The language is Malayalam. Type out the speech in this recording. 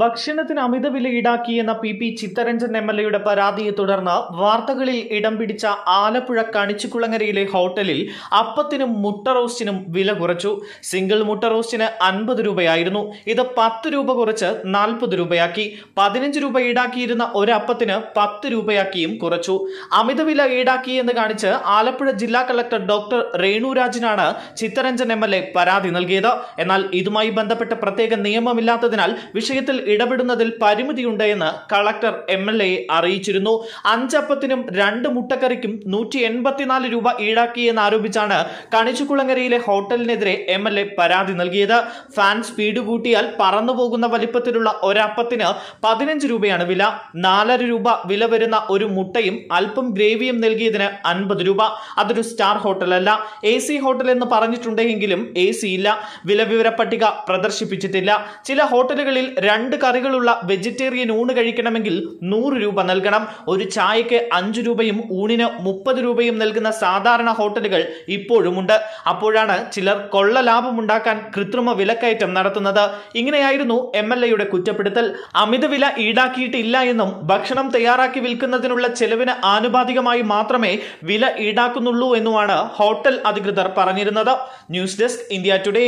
ഭക്ഷണത്തിന് അമിത വില ഈടാക്കിയെന്ന P P Chittaranjan M L എയുടെ പരാതിയെ തുടർന്ന് വാർത്തകളിൽ ഇടം പിടിച്ച ആലപ്പുഴ കണിച്ചുകുളങ്ങരയിലെ ഹോട്ടലിൽ അപ്പത്തിനും മുട്ട റോസ്റ്റിനും വില കുറച്ചു. സിംഗിൾ മുട്ട റോസ്റ്റിന് അൻപത് രൂപയായിരുന്നു. ഇത് പത്ത് രൂപ കുറച്ച് നാൽപ്പത് രൂപയാക്കി. പതിനഞ്ച് രൂപ ഈടാക്കിയിരുന്ന ഒരപ്പത്തിന് പത്ത് രൂപയാക്കിയും കുറച്ചു. അമിത വില ഈടാക്കിയെന്ന് കാണിച്ച് ആലപ്പുഴ ജില്ലാ കളക്ടർ ഡോക്ടർ രേണുരാജിനാണ് ചിത്തരഞ്ജൻ എം പരാതി നൽകിയത്. എന്നാൽ ഇതുമായി ബന്ധപ്പെട്ട പ്രത്യേക നിയമമില്ലാത്തതിനാൽ വിഷയത്തിൽ ഇടപെടുന്നതിൽ പരിമിതിയുണ്ട് എന്ന് കളക്ടർ എം എൽ എ അറിയിച്ചിരുന്നു. അഞ്ചപ്പത്തിനും രണ്ട് മുട്ടക്കറിക്കും നൂറ്റി എൺപത്തിനാല് രൂപ ഈടാക്കിയെന്ന് ആരോപിച്ചാണ് കണിച്ചുകുളങ്ങരയിലെ ഹോട്ടലിനെതിരെ എം എൽ എ പരാതി നൽകിയത്. ഫാൻ സ്പീഡ് കൂട്ടിയാൽ പറന്നുപോകുന്ന വലിപ്പത്തിലുള്ള ഒരപ്പത്തിന് പതിനഞ്ച് രൂപയാണ് വില. നാലര രൂപ വില വരുന്ന ഒരു മുട്ടയും അല്പം ഗ്രേവിയും നൽകിയതിന് അൻപത് രൂപ. അതൊരു സ്റ്റാർ ഹോട്ടലല്ല. എ സി ഹോട്ടൽ എന്ന് പറഞ്ഞിട്ടുണ്ടെങ്കിലും എ സി ഇല്ല. വില വിവര പട്ടിക പ്രദർശിപ്പിച്ചിട്ടില്ല. ചില ഹോട്ടലുകളിൽ രണ്ട് കറികളുള്ള വെജിറ്റേറിയൻ ഊണ് കഴിക്കണമെങ്കിൽ നൂറ് രൂപ നൽകണം. ഒരു ചായയ്ക്ക് അഞ്ചു രൂപയും ഊണിന് മുപ്പത് രൂപയും നൽകുന്ന സാധാരണ ഹോട്ടലുകൾ ഇപ്പോഴുമുണ്ട്. അപ്പോഴാണ് ചിലർ കൊള്ള ലാഭമുണ്ടാക്കാൻ കൃത്രിമ വിലക്കയറ്റം നടത്തുന്നത്. ഇങ്ങനെയായിരുന്നു എം എൽ എയുടെ കുറ്റപ്പെടുത്തൽ. അമിതവില ഈടാക്കിയിട്ടില്ല എന്നും ഭക്ഷണം തയ്യാറാക്കി വിൽക്കുന്നതിനുള്ള ചെലവിന് ആനുപാതികമായി മാത്രമേ വില ഈടാക്കുന്നുള്ളൂ എന്നുമാണ് ഹോട്ടൽ അധികൃതർ പറഞ്ഞിരുന്നത്. News desk India today.